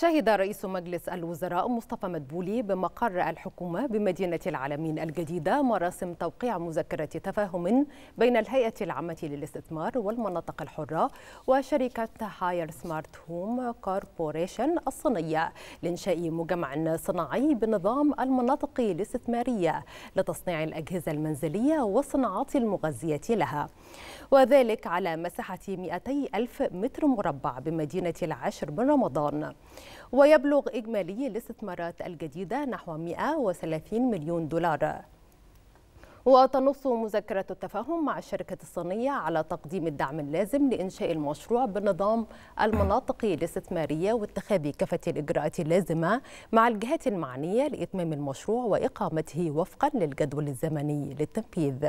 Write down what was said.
شهد رئيس مجلس الوزراء مصطفى مدبولي بمقر الحكومة بمدينة العالمين الجديدة مراسم توقيع مذكرة تفاهم بين الهيئة العامة للاستثمار والمناطق الحرة وشركة هاير سمارت هوم كوربوريشن الصينية لإنشاء مجمع صناعي بنظام المناطق الاستثمارية لتصنيع الأجهزة المنزلية والصناعات المغذية لها. وذلك على مساحة 200 ألف متر مربع بمدينة العاشر من رمضان. ويبلغ إجمالي الاستثمارات الجديدة نحو 130 مليون دولار. وتنص مذكرة التفاهم مع الشركة الصينية على تقديم الدعم اللازم لإنشاء المشروع بنظام المناطق الاستثمارية واتخاذ كافة الإجراءات اللازمة مع الجهات المعنية لإتمام المشروع وإقامته وفقا للجدول الزمني للتنفيذ.